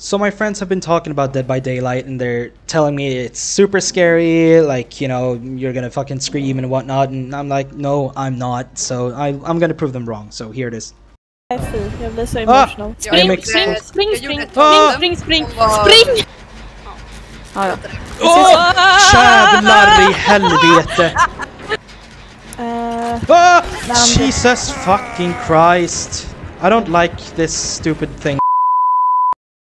So my friends have been talking about Dead by Daylight and they're telling me it's super scary, like, you know, you're gonna fucking scream and whatnot, and I'm like, no, I'm not, so I, I'm gonna prove them wrong, so here it is. Ah! Ah! Oh, emotional. Ah! Oh! Spring, spring, spring, spring, spring! Spring, spring, spring! Ja, ja. Jävlar i helvete! Uh, Ah! Jesus fucking Christ! I don't like this stupid thing.